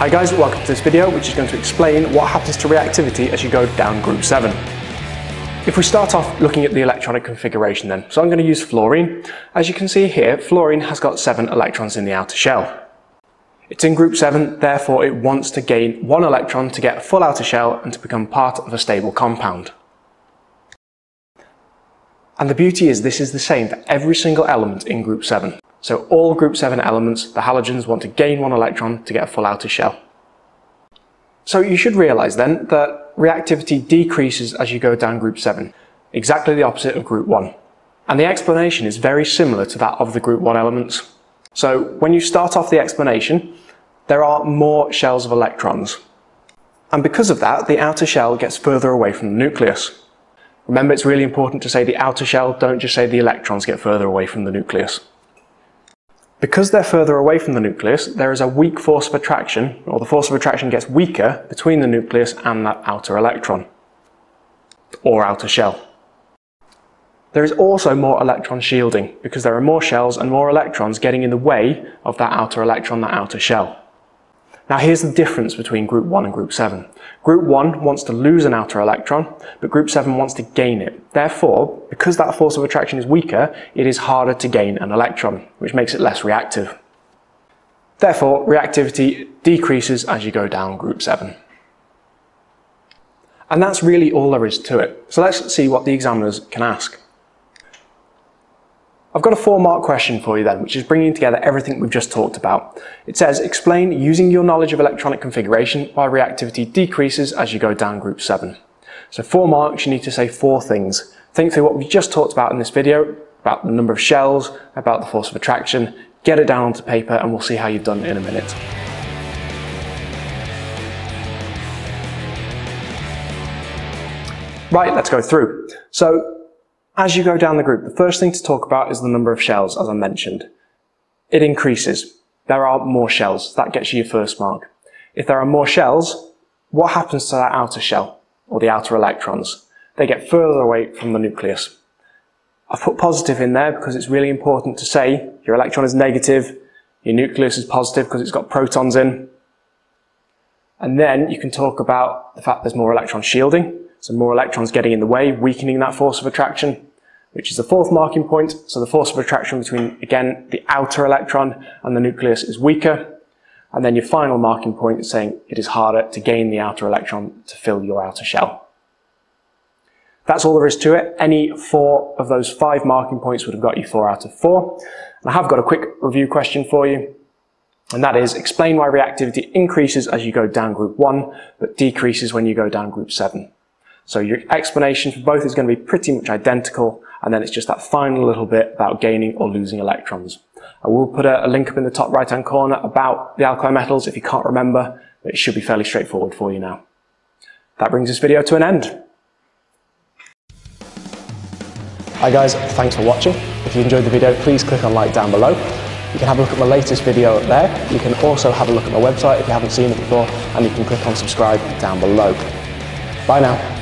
Hi guys, welcome to this video which is going to explain what happens to reactivity as you go down group 7. If we start off looking at the electronic configuration then, so I'm going to use fluorine. As you can see here, fluorine has got 7 electrons in the outer shell. It's in group 7, therefore it wants to gain 1 electron to get a full outer shell and to become part of a stable compound. And the beauty is this is the same for every single element in group 7. So all group 7 elements, the halogens, want to gain one electron to get a full outer shell. So you should realise then that reactivity decreases as you go down group 7, exactly the opposite of group 1. And the explanation is very similar to that of the group 1 elements. So when you start off the explanation, there are more shells of electrons. And because of that, the outer shell gets further away from the nucleus. Remember, it's really important to say the outer shell, don't just say the electrons get further away from the nucleus. Because they're further away from the nucleus, there is a weak force of attraction, or the force of attraction gets weaker between the nucleus and that outer electron, or outer shell. There is also more electron shielding, because there are more shells and more electrons getting in the way of that outer electron, that outer shell. Now here's the difference between group 1 and group 7. Group 1 wants to lose an outer electron, but group 7 wants to gain it. Therefore, because that force of attraction is weaker, it is harder to gain an electron, which makes it less reactive. Therefore, reactivity decreases as you go down group 7. And that's really all there is to it. So let's see what the examiners can ask. I've got a four mark question for you then, which is bringing together everything we've just talked about. It says, explain using your knowledge of electronic configuration why reactivity decreases as you go down group 7. So four marks, you need to say four things. Think through what we've just talked about in this video, about the number of shells, about the force of attraction, get it down onto paper and we'll see how you've done in a minute. Right, let's go through. So as you go down the group, the first thing to talk about is the number of shells, as I mentioned. It increases. There are more shells. That gets you your first mark. If there are more shells, what happens to that outer shell, or the outer electrons? They get further away from the nucleus. I've put positive in there because it's really important to say your electron is negative, your nucleus is positive because it's got protons in. And then you can talk about the fact there's more electron shielding, so more electrons getting in the way, weakening that force of attraction which is the fourth marking point. So the force of attraction between, again, the outer electron and the nucleus is weaker. And then your final marking point is saying it is harder to gain the outer electron to fill your outer shell. That's all there is to it. Any four of those five marking points would have got you four out of four. And I have got a quick review question for you. And that is, explain why reactivity increases as you go down group one, but decreases when you go down group seven. So your explanation for both is going to be pretty much identical, and then it's just that final little bit about gaining or losing electrons. I will put a, a link up in the top right hand corner about the alkali metals if you can't remember, but it should be fairly straightforward for you now. That brings this video to an end. Hi guys, thanks for watching. If you enjoyed the video, please click on like down below. You can have a look at my latest video up there. You can also have a look at my website if you haven't seen it before, and you can click on subscribe down below. Bye now.